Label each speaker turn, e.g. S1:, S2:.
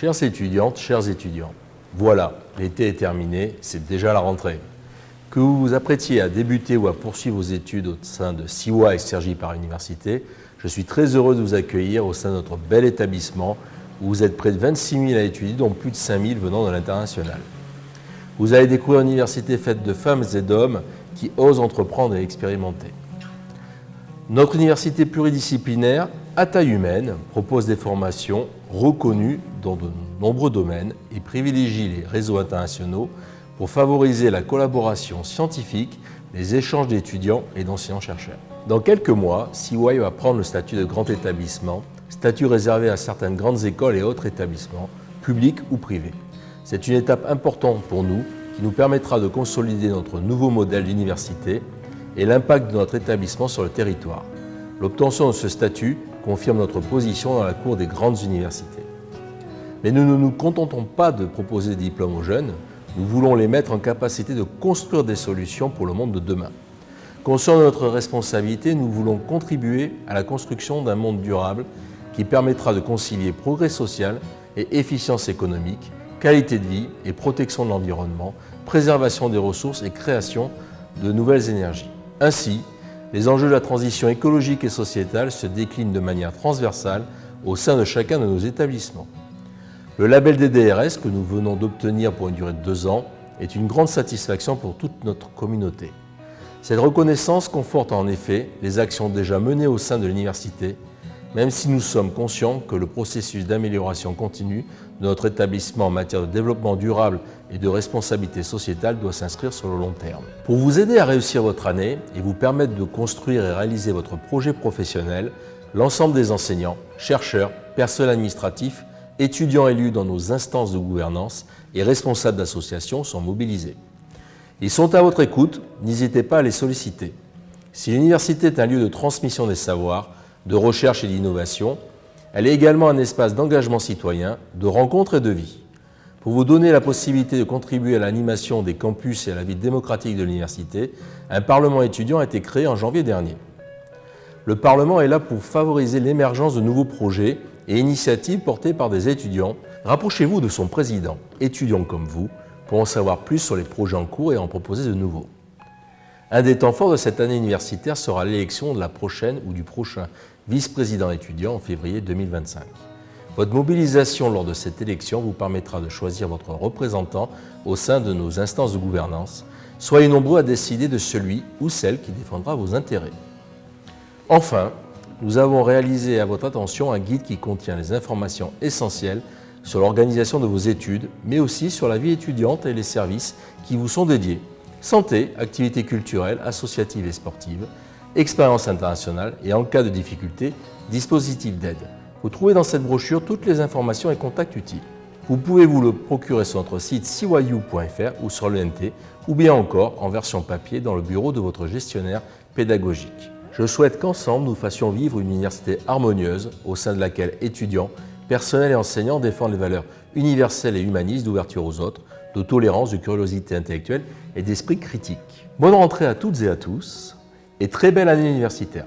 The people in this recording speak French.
S1: Chères étudiantes, chers étudiants, voilà, l'été est terminé, c'est déjà la rentrée. Que vous vous apprêtiez à débuter ou à poursuivre vos études au sein de Siwa et Sergi par Université, je suis très heureux de vous accueillir au sein de notre bel établissement où vous êtes près de 26 000 à étudier, dont plus de 5 000 venant de l'international. Vous allez découvrir une université faite de femmes et d'hommes qui osent entreprendre et expérimenter. Notre université pluridisciplinaire, à taille humaine, propose des formations reconnues dans de nombreux domaines et privilégie les réseaux internationaux pour favoriser la collaboration scientifique, les échanges d'étudiants et d'enseignants-chercheurs. Dans quelques mois, CY va prendre le statut de grand établissement, statut réservé à certaines grandes écoles et autres établissements, publics ou privés. C'est une étape importante pour nous qui nous permettra de consolider notre nouveau modèle d'université et l'impact de notre établissement sur le territoire. L'obtention de ce statut confirme notre position dans la cour des grandes universités. Mais nous ne nous contentons pas de proposer des diplômes aux jeunes, nous voulons les mettre en capacité de construire des solutions pour le monde de demain. Conscient de notre responsabilité, nous voulons contribuer à la construction d'un monde durable qui permettra de concilier progrès social et efficience économique, qualité de vie et protection de l'environnement, préservation des ressources et création de nouvelles énergies. Ainsi, les enjeux de la transition écologique et sociétale se déclinent de manière transversale au sein de chacun de nos établissements. Le label des DRS que nous venons d'obtenir pour une durée de deux ans est une grande satisfaction pour toute notre communauté. Cette reconnaissance conforte en effet les actions déjà menées au sein de l'université, même si nous sommes conscients que le processus d'amélioration continue de notre établissement en matière de développement durable et de responsabilité sociétale doit s'inscrire sur le long terme. Pour vous aider à réussir votre année et vous permettre de construire et réaliser votre projet professionnel, l'ensemble des enseignants, chercheurs, personnels administratifs, étudiants élus dans nos instances de gouvernance et responsables d'associations sont mobilisés. Ils sont à votre écoute, n'hésitez pas à les solliciter. Si l'université est un lieu de transmission des savoirs, de recherche et d'innovation, elle est également un espace d'engagement citoyen, de rencontre et de vie. Pour vous donner la possibilité de contribuer à l'animation des campus et à la vie démocratique de l'université, un Parlement étudiant a été créé en janvier dernier. Le Parlement est là pour favoriser l'émergence de nouveaux projets et initiatives portées par des étudiants. Rapprochez-vous de son président, étudiant comme vous, pour en savoir plus sur les projets en cours et en proposer de nouveaux. Un des temps forts de cette année universitaire sera l'élection de la prochaine ou du prochain vice-président étudiant en février 2025. Votre mobilisation lors de cette élection vous permettra de choisir votre représentant au sein de nos instances de gouvernance. Soyez nombreux à décider de celui ou celle qui défendra vos intérêts. Enfin, nous avons réalisé à votre attention un guide qui contient les informations essentielles sur l'organisation de vos études, mais aussi sur la vie étudiante et les services qui vous sont dédiés santé, activités culturelles, associatives et sportives, expérience internationale et en cas de difficulté, dispositifs d'aide. Vous trouvez dans cette brochure toutes les informations et contacts utiles. Vous pouvez vous le procurer sur notre site cyu.fr ou sur l'ENT ou bien encore en version papier dans le bureau de votre gestionnaire pédagogique. Je souhaite qu'ensemble nous fassions vivre une université harmonieuse au sein de laquelle étudiants, personnel et enseignants défendent les valeurs universelles et humanistes d'ouverture aux autres, de tolérance, de curiosité intellectuelle et d'esprit critique. Bonne rentrée à toutes et à tous et très belle année universitaire.